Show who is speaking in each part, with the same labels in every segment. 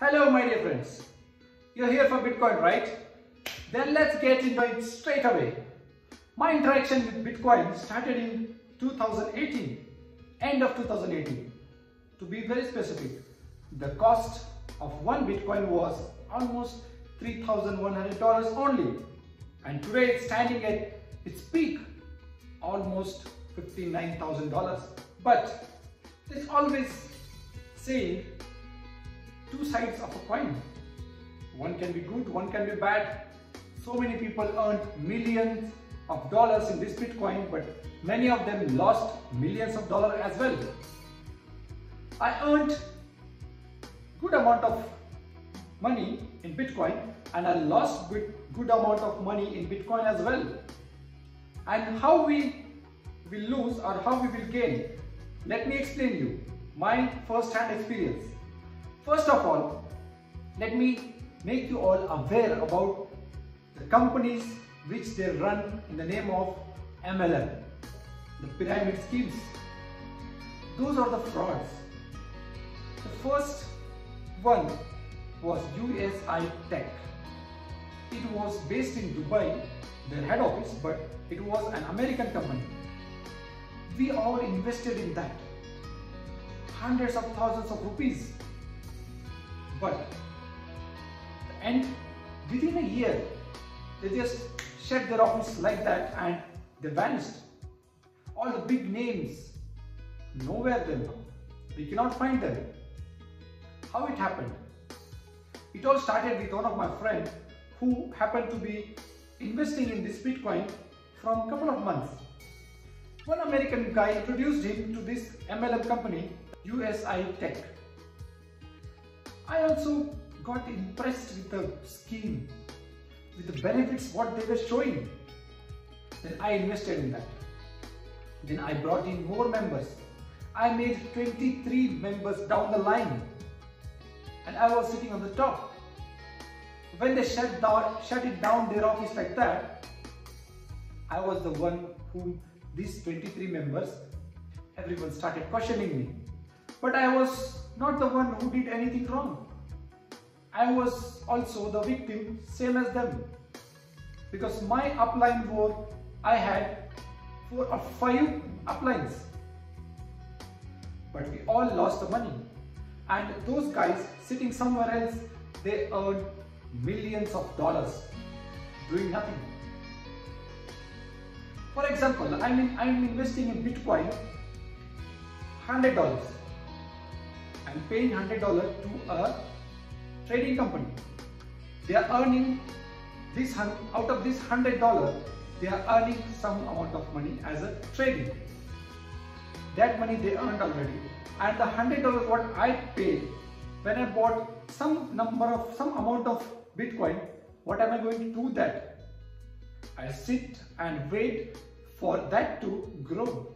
Speaker 1: Hello my dear friends. You're here for Bitcoin, right? Then let's get into it straight away. My interaction with Bitcoin started in 2018, end of 2018. To be very specific, the cost of one Bitcoin was almost $3,100 only. And today it's standing at its peak, almost $59,000. But there's always saying two sides of a coin. One can be good, one can be bad. So many people earned millions of dollars in this Bitcoin, but many of them lost millions of dollars as well. I earned good amount of money in Bitcoin and I lost good, good amount of money in Bitcoin as well. And how we will lose or how we will gain, let me explain you my first hand experience. First of all, let me make you all aware about the companies which they run in the name of MLM, the pyramid schemes. Those are the frauds. The first one was USI Tech. It was based in Dubai, their head office, but it was an American company. We all invested in that. Hundreds of thousands of rupees but and within a year, they just shut their office like that and they vanished. All the big names, nowhere them. We cannot find them. How it happened? It all started with one of my friends who happened to be investing in this Bitcoin from a couple of months. One American guy introduced him to this MLM company, USI Tech. I also got impressed with the scheme, with the benefits what they were showing. Then I invested in that. Then I brought in more members. I made 23 members down the line and I was sitting on the top. When they shut, down, shut it down their office like that, I was the one whom these 23 members, everyone started questioning me. But I was not the one who did anything wrong. I was also the victim, same as them. Because my upline war, I had four or five uplines. But we all lost the money. And those guys sitting somewhere else, they earned millions of dollars doing nothing. For example, I'm, in, I'm investing in Bitcoin $100. I'm paying $100 to a trading company. They are earning this out of this $100, they are earning some amount of money as a trading. That money they earned already. And the $100 what I paid when I bought some number of some amount of Bitcoin, what am I going to do that? I sit and wait for that to grow.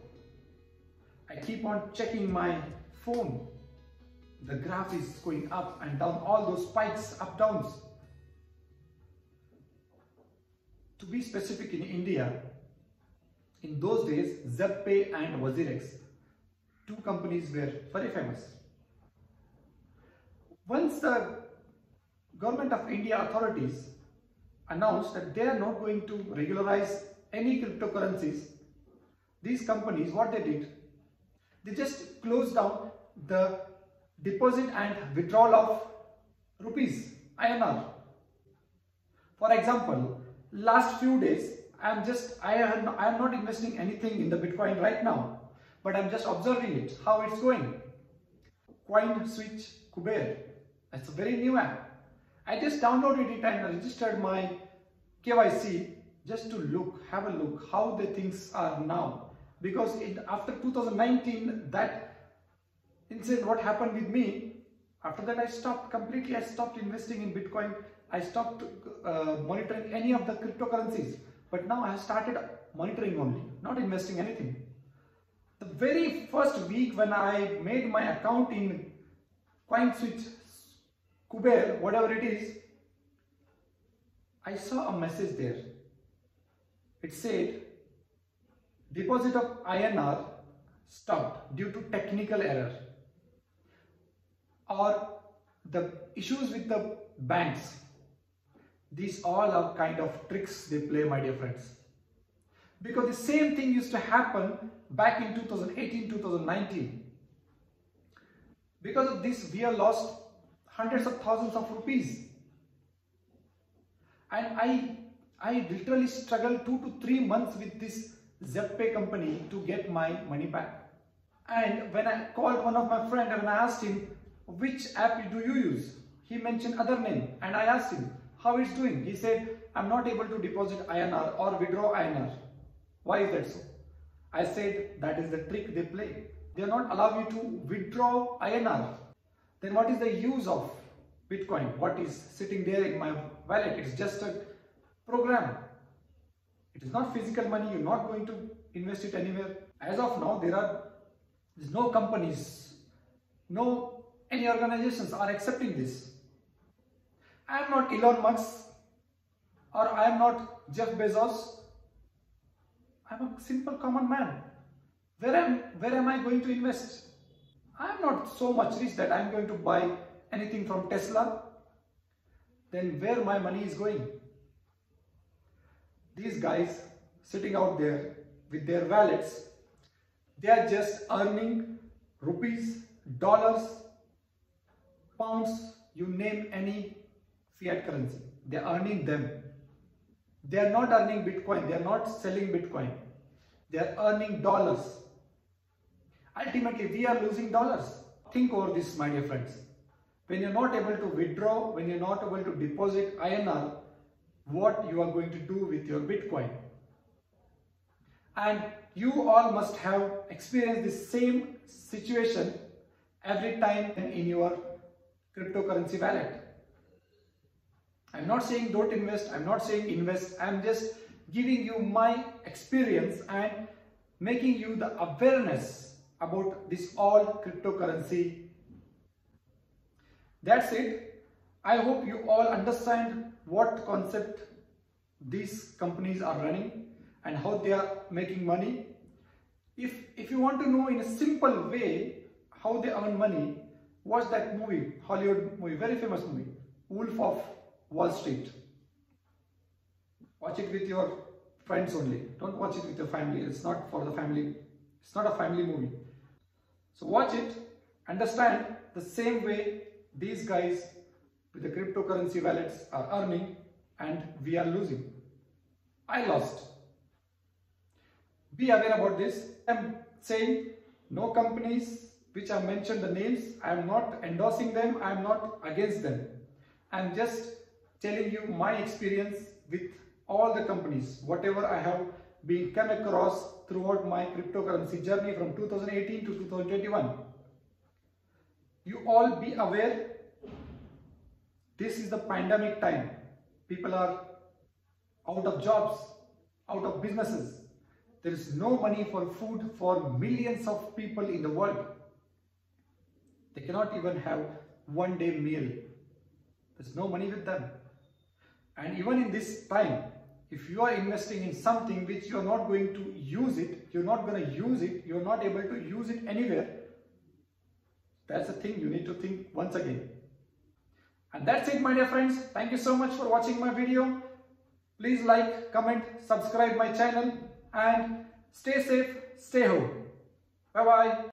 Speaker 1: I keep on checking my phone the graph is going up and down, all those spikes, up downs. To be specific in India, in those days, ZebPay and WazirX, two companies were very famous. Once the government of India authorities announced that they are not going to regularize any cryptocurrencies, these companies, what they did, they just closed down the deposit and withdrawal of rupees INR. For example, last few days I am just I am, I am not investing anything in the Bitcoin right now, but I'm just observing it how it's going. Coin Switch Kuber. It's a very new app. I just downloaded it and registered my KYC just to look, have a look how the things are now. Because it, after 2019, that instead what happened with me? After that I stopped completely I stopped investing in Bitcoin. I stopped uh, monitoring any of the cryptocurrencies. But now I have started monitoring only not investing anything. The very first week when I made my account in CoinSwitch Kuber whatever it is I saw a message there. It said deposit of INR stopped due to technical error or the issues with the banks. These all are kind of tricks they play, my dear friends. Because the same thing used to happen back in 2018-2019. Because of this, we have lost hundreds of thousands of rupees. And I, I literally struggled two to three months with this ZebPay company to get my money back. And when I called one of my friends and I asked him, which app do you use? He mentioned other name and I asked him how it's doing. He said, I'm not able to deposit INR or withdraw INR. Why is that so? I said, that is the trick they play. They are not allowing you to withdraw INR. Then what is the use of Bitcoin? What is sitting there in my wallet? It's just a program. It is not physical money. You're not going to invest it anywhere. As of now, there are there's no companies, no any organizations are accepting this. I am not Elon Musk or I am not Jeff Bezos. I am a simple common man. Where am, where am I going to invest? I am not so much rich that I am going to buy anything from Tesla. Then where my money is going? These guys sitting out there with their wallets, they are just earning rupees, dollars, pounds, you name any fiat currency. They are earning them. They are not earning Bitcoin. They are not selling Bitcoin. They are earning dollars. Ultimately, we are losing dollars. Think over this, my dear friends. When you're not able to withdraw, when you're not able to deposit INR, what you are going to do with your Bitcoin. And you all must have experienced the same situation every time in your cryptocurrency wallet. I'm not saying don't invest, I'm not saying invest, I'm just giving you my experience and making you the awareness about this all cryptocurrency. That's it. I hope you all understand what concept these companies are running and how they are making money. If, if you want to know in a simple way how they earn money, watch that movie, Hollywood movie, very famous movie, Wolf of Wall Street. Watch it with your friends only. Don't watch it with your family. It's not for the family. It's not a family movie. So watch it, understand the same way these guys with the cryptocurrency wallets are earning and we are losing. I lost. Be aware about this. I'm saying no companies which I mentioned the names, I am not endorsing them, I am not against them. I am just telling you my experience with all the companies, whatever I have been come across throughout my cryptocurrency journey from 2018 to 2021. You all be aware, this is the pandemic time. People are out of jobs, out of businesses. There is no money for food for millions of people in the world. They cannot even have one day meal. There's no money with them. And even in this time, if you are investing in something which you are not going to use it, you're not going to use it, you're not able to use it anywhere, that's the thing you need to think once again. And that's it my dear friends. Thank you so much for watching my video. Please like, comment, subscribe my channel and stay safe, stay home. Bye bye.